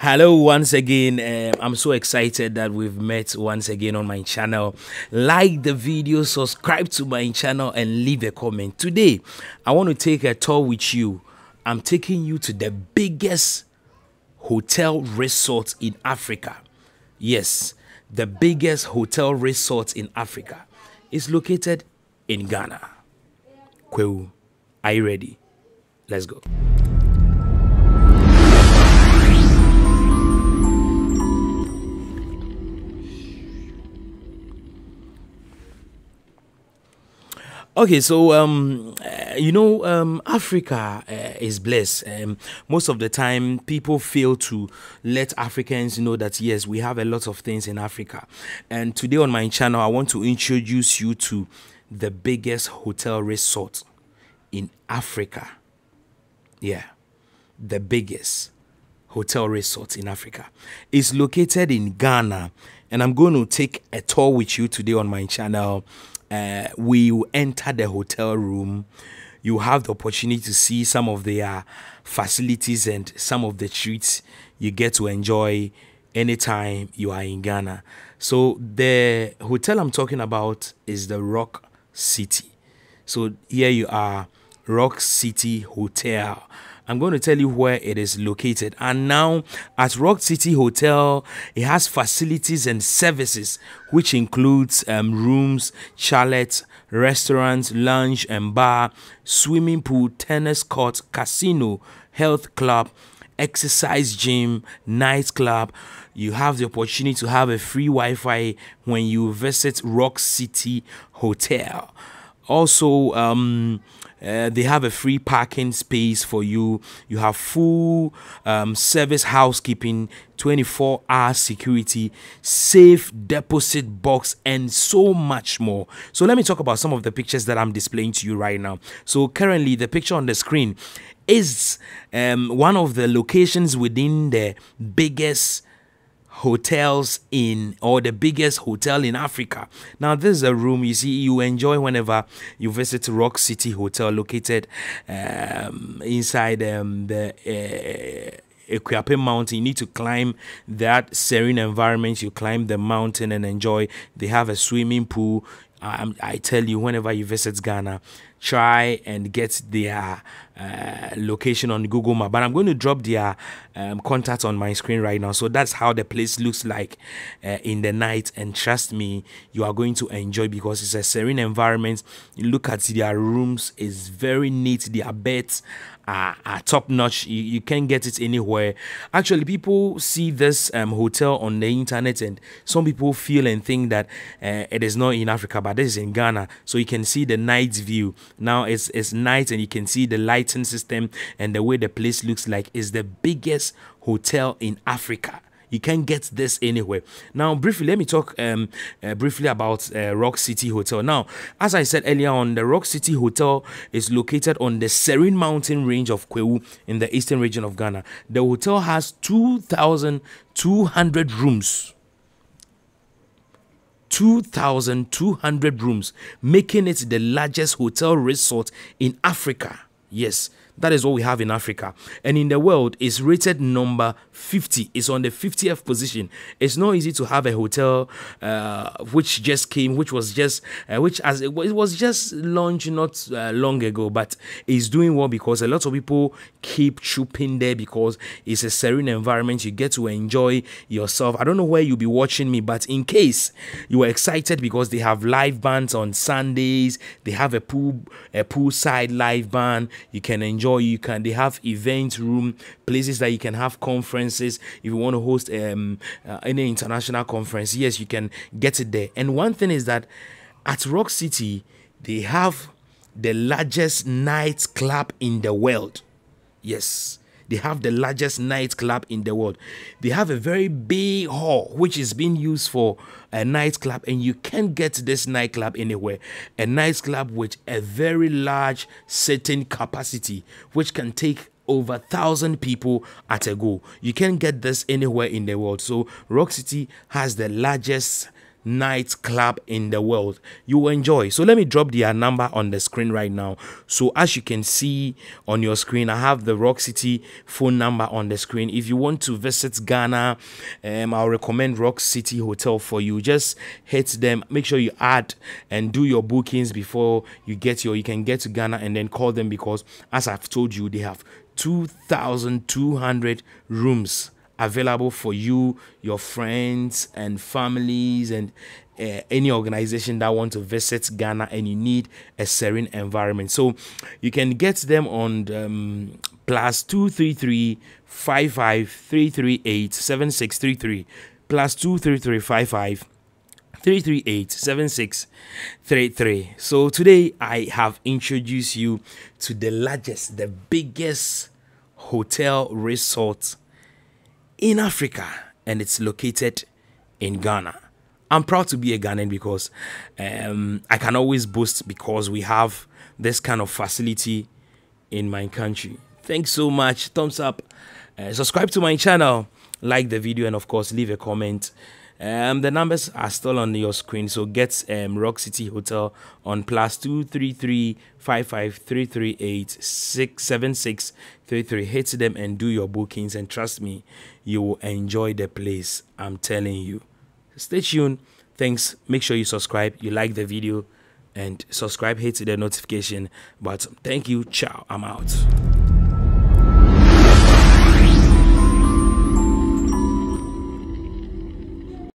Hello, once again. Um, I'm so excited that we've met once again on my channel. Like the video, subscribe to my channel, and leave a comment. Today, I want to take a tour with you. I'm taking you to the biggest hotel resort in Africa. Yes, the biggest hotel resort in Africa is located in Ghana. Kwahu, are you ready? Let's go. Okay, so um, uh, you know, um, Africa uh, is blessed. Um, most of the time, people fail to let Africans know that yes, we have a lot of things in Africa. And today on my channel, I want to introduce you to the biggest hotel resort in Africa. Yeah, the biggest hotel resort in Africa. It's located in Ghana, and I'm going to take a tour with you today on my channel uh, we enter the hotel room. You have the opportunity to see some of their facilities and some of the treats you get to enjoy anytime you are in Ghana. So the hotel I'm talking about is the Rock City. So here you are, Rock City Hotel. I'm going to tell you where it is located. And now at Rock City Hotel, it has facilities and services, which includes um, rooms, chalets, restaurants, lounge and bar, swimming pool, tennis court, casino, health club, exercise gym, nightclub. You have the opportunity to have a free Wi-Fi when you visit Rock City Hotel. Also, um, uh, they have a free parking space for you. You have full um, service housekeeping, 24 hour security, safe deposit box, and so much more. So, let me talk about some of the pictures that I'm displaying to you right now. So, currently, the picture on the screen is um, one of the locations within the biggest hotels in or the biggest hotel in Africa. Now, this is a room you see you enjoy whenever you visit Rock City Hotel, located um, inside um, the. Uh, Akuapem Mountain. You need to climb that serene environment. You climb the mountain and enjoy. They have a swimming pool. Um, I tell you, whenever you visit Ghana, try and get their uh, location on Google Map. But I'm going to drop their um, contact on my screen right now. So that's how the place looks like uh, in the night. And trust me, you are going to enjoy because it's a serene environment. You look at their rooms; it's very neat. Their beds are, are top notch. You, you can't get it anywhere. Actually, people see this um, hotel on the internet, and some people feel and think that uh, it is not in Africa, but this is in Ghana. So you can see the night view. Now it's it's night, and you can see the lighting system and the way the place looks like. is the biggest hotel in Africa. You can't get this anywhere. Now, briefly, let me talk um, uh, briefly about uh, Rock City Hotel. Now, as I said earlier on, the Rock City Hotel is located on the Serene Mountain range of Kwahu in the eastern region of Ghana. The hotel has 2,200 rooms. 2,200 rooms, making it the largest hotel resort in Africa. Yes, that is what we have in Africa. And in the world, it's rated number 50. It's on the 50th position. It's not easy to have a hotel uh, which just came, which was just, uh, which as it was just launched not uh, long ago, but it's doing well because a lot of people keep trooping there because it's a serene environment. You get to enjoy yourself. I don't know where you'll be watching me, but in case you are excited because they have live bands on Sundays, they have a pool, a poolside live band. You can enjoy enjoy. You can they have event room places that you can have conferences. If you want to host um, uh, any international conference, yes, you can get it there. And one thing is that at Rock City they have the largest nightclub in the world. Yes. They have the largest nightclub in the world. They have a very big hall which is being used for a nightclub, and you can't get this nightclub anywhere. A nightclub with a very large sitting capacity, which can take over thousand people at a go. You can't get this anywhere in the world. So Rock City has the largest nightclub in the world. You will enjoy. So let me drop their number on the screen right now. So as you can see on your screen, I have the Rock City phone number on the screen. If you want to visit Ghana, um, I'll recommend Rock City Hotel for you. Just hit them. Make sure you add and do your bookings before you get your. You can get to Ghana and then call them because, as I've told you, they have 2,200 rooms available for you, your friends, and families, and uh, any organization that want to visit Ghana and you need a serene environment. So you can get them on um, plus two three three five five three three eight seven six three three plus two three three five five. 338 7633. So today I have introduced you to the largest, the biggest hotel resort in Africa and it's located in Ghana. I'm proud to be a Ghanaian because um, I can always boast because we have this kind of facility in my country. Thanks so much. Thumbs up. Uh, subscribe to my channel. Like the video and of course leave a comment. Um, the numbers are still on your screen, so get um, Rock City Hotel on plus two three three five five three three eight six seven six three three. Hit them and do your bookings, and trust me, you will enjoy the place. I'm telling you. Stay tuned. Thanks. Make sure you subscribe. You like the video, and subscribe. Hit the notification. But thank you. Ciao. I'm out.